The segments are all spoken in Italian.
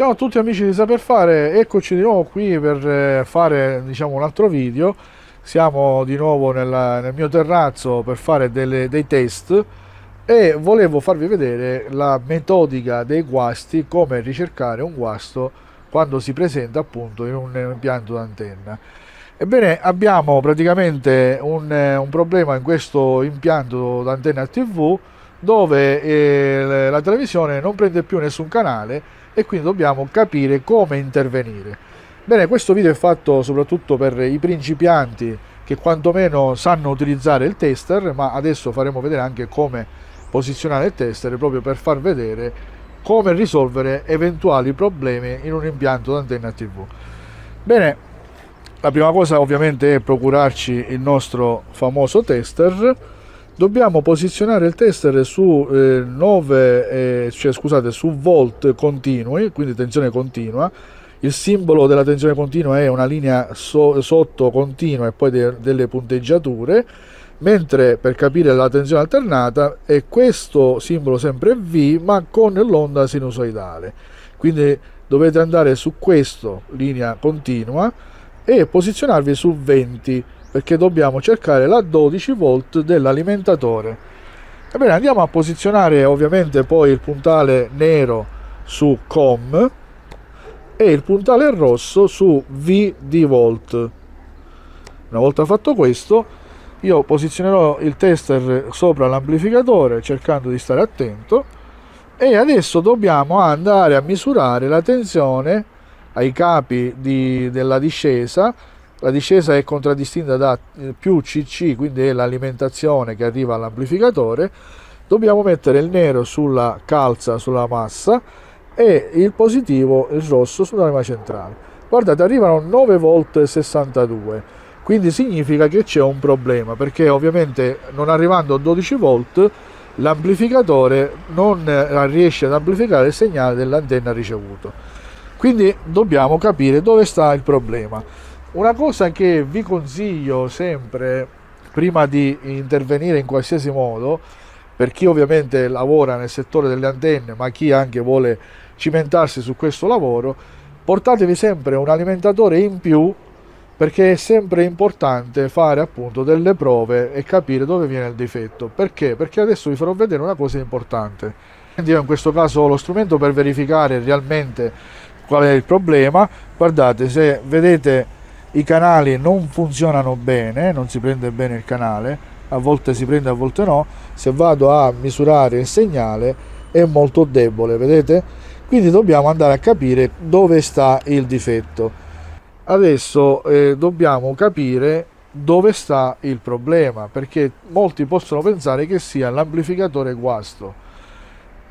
Ciao a tutti amici di Saper Fare, eccoci di nuovo qui per eh, fare diciamo, un altro video. Siamo di nuovo nella, nel mio terrazzo per fare delle, dei test e volevo farvi vedere la metodica dei guasti, come ricercare un guasto quando si presenta appunto in un impianto d'antenna. Ebbene, abbiamo praticamente un, un problema in questo impianto d'antenna TV dove eh, la televisione non prende più nessun canale e quindi dobbiamo capire come intervenire. Bene, questo video è fatto soprattutto per i principianti che quantomeno sanno utilizzare il tester, ma adesso faremo vedere anche come posizionare il tester proprio per far vedere come risolvere eventuali problemi in un impianto d'antenna TV. Bene, la prima cosa ovviamente è procurarci il nostro famoso tester dobbiamo posizionare il tester su eh, 9 eh, cioè scusate su volt continui quindi tensione continua. Il simbolo della tensione continua è una linea so, sotto continua e poi de, delle punteggiature mentre per capire la tensione alternata è questo simbolo sempre V ma con l'onda sinusoidale. Quindi dovete andare su questo linea continua e posizionarvi su 20 perché dobbiamo cercare la 12 volt dell'alimentatore. Ebbene andiamo a posizionare ovviamente poi il puntale nero su COM e il puntale rosso su V di volt. Una volta fatto questo io posizionerò il tester sopra l'amplificatore cercando di stare attento e adesso dobbiamo andare a misurare la tensione ai capi di, della discesa la discesa è contraddistinta da eh, più CC, quindi è l'alimentazione che arriva all'amplificatore. Dobbiamo mettere il nero sulla calza, sulla massa e il positivo, il rosso, sulla lama centrale. Guardate, arrivano 9 volt 62, quindi significa che c'è un problema, perché ovviamente non arrivando a 12 volt l'amplificatore non eh, riesce ad amplificare il segnale dell'antenna ricevuto. Quindi dobbiamo capire dove sta il problema. Una cosa che vi consiglio sempre, prima di intervenire in qualsiasi modo, per chi ovviamente lavora nel settore delle antenne, ma chi anche vuole cimentarsi su questo lavoro, portatevi sempre un alimentatore in più perché è sempre importante fare appunto delle prove e capire dove viene il difetto. Perché? Perché adesso vi farò vedere una cosa importante. Io in questo caso ho lo strumento per verificare realmente qual è il problema. Guardate, se vedete i canali non funzionano bene, non si prende bene il canale, a volte si prende, a volte no. Se vado a misurare il segnale è molto debole, vedete? Quindi dobbiamo andare a capire dove sta il difetto. Adesso eh, dobbiamo capire dove sta il problema, perché molti possono pensare che sia l'amplificatore guasto,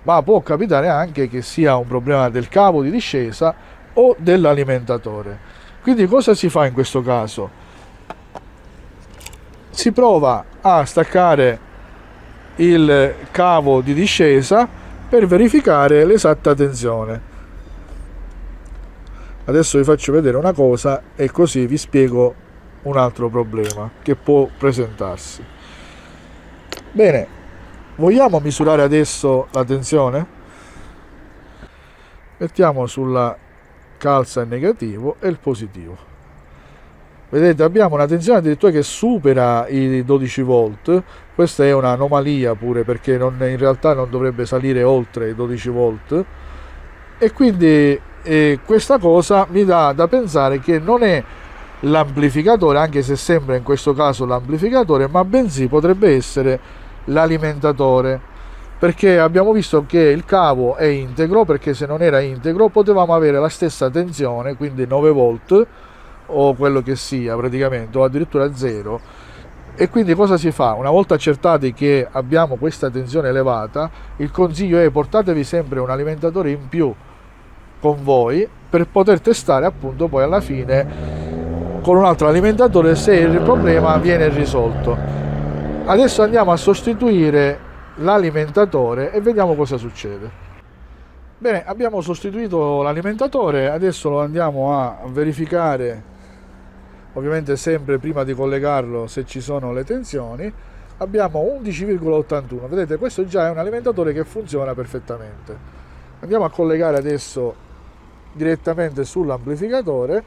ma può capitare anche che sia un problema del cavo di discesa o dell'alimentatore. Quindi cosa si fa in questo caso? Si prova a staccare il cavo di discesa per verificare l'esatta tensione. Adesso vi faccio vedere una cosa e così vi spiego un altro problema che può presentarsi. Bene, vogliamo misurare adesso la tensione? Mettiamo sulla calza il negativo e il positivo. Vedete abbiamo una tensione addirittura che supera i 12 volt. Questa è un'anomalia pure perché non, in realtà non dovrebbe salire oltre i 12 volt. E quindi eh, questa cosa mi dà da pensare che non è l'amplificatore anche se sembra in questo caso l'amplificatore ma bensì potrebbe essere l'alimentatore perché abbiamo visto che il cavo è integro perché se non era integro potevamo avere la stessa tensione quindi 9 volt o quello che sia praticamente o addirittura 0 e quindi cosa si fa? Una volta accertati che abbiamo questa tensione elevata il consiglio è portatevi sempre un alimentatore in più con voi per poter testare appunto poi alla fine con un altro alimentatore se il problema viene risolto adesso andiamo a sostituire l'alimentatore e vediamo cosa succede. Bene, abbiamo sostituito l'alimentatore, adesso lo andiamo a verificare, ovviamente sempre prima di collegarlo se ci sono le tensioni. Abbiamo 11,81, vedete questo già è un alimentatore che funziona perfettamente. Andiamo a collegare adesso direttamente sull'amplificatore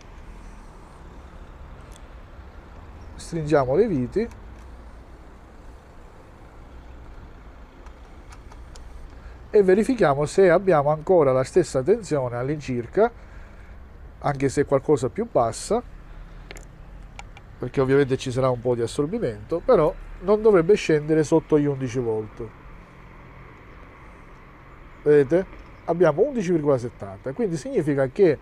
stringiamo le viti e verifichiamo se abbiamo ancora la stessa tensione all'incirca anche se qualcosa più bassa perché ovviamente ci sarà un po' di assorbimento però non dovrebbe scendere sotto gli 11 volt vedete? Abbiamo 11,70 quindi significa che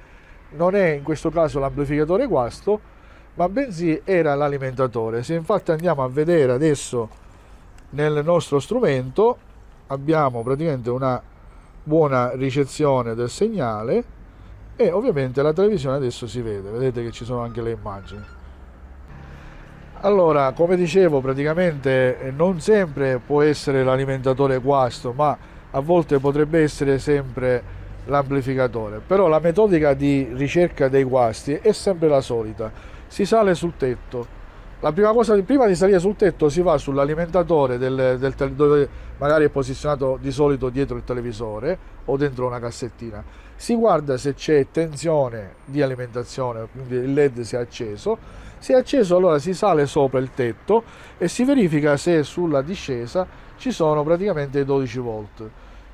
non è in questo caso l'amplificatore guasto ma bensì era l'alimentatore. Se infatti andiamo a vedere adesso nel nostro strumento abbiamo praticamente una buona ricezione del segnale e ovviamente la televisione adesso si vede. Vedete che ci sono anche le immagini. Allora come dicevo praticamente eh, non sempre può essere l'alimentatore guasto ma a volte potrebbe essere sempre l'amplificatore. Però la metodica di ricerca dei guasti è sempre la solita. Si sale sul tetto la prima cosa prima di salire sul tetto si va sull'alimentatore del, del, dove magari è posizionato di solito dietro il televisore o dentro una cassettina. Si guarda se c'è tensione di alimentazione quindi il led si è acceso. Se è acceso allora si sale sopra il tetto e si verifica se sulla discesa ci sono praticamente 12 volt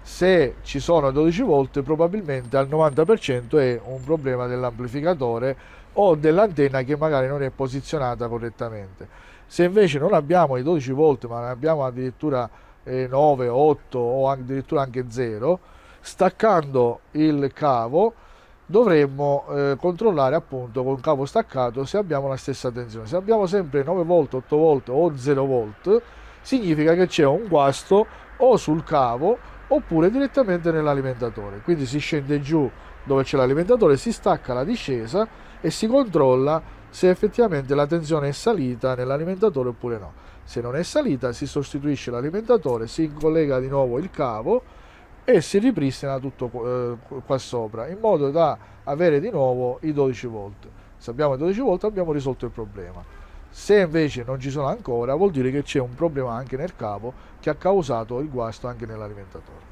se ci sono 12 volt probabilmente al 90% è un problema dell'amplificatore o dell'antenna che magari non è posizionata correttamente. Se invece non abbiamo i 12 volt ma ne abbiamo addirittura 9 8 o addirittura anche 0 staccando il cavo dovremmo eh, controllare appunto con cavo staccato se abbiamo la stessa tensione. Se abbiamo sempre 9 volt 8 volt o 0 volt significa che c'è un guasto o sul cavo oppure direttamente nell'alimentatore. Quindi si scende giù dove c'è l'alimentatore, si stacca la discesa e si controlla se effettivamente la tensione è salita nell'alimentatore oppure no. Se non è salita si sostituisce l'alimentatore, si collega di nuovo il cavo e si ripristina tutto eh, qua sopra in modo da avere di nuovo i 12 volt. Se abbiamo i 12 volt abbiamo risolto il problema. Se invece non ci sono ancora, vuol dire che c'è un problema anche nel cavo che ha causato il guasto anche nell'alimentatore.